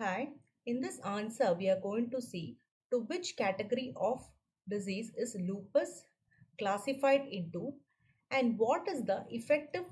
Hi, in this answer, we are going to see to which category of disease is lupus classified into and what is the effective